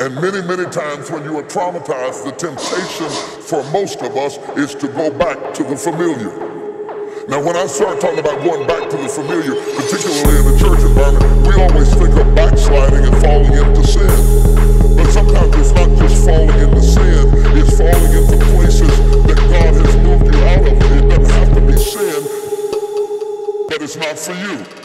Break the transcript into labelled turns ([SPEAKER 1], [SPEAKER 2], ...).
[SPEAKER 1] And many, many times when you are traumatized, the temptation for most of us is to go back to the familiar. Now, when I start talking about going back to the familiar, particularly in the church environment, we always think of backsliding and falling into sin. But sometimes it's not just falling into sin, it's falling into places that God has moved you out of. It doesn't have to be sin, but it's not for you.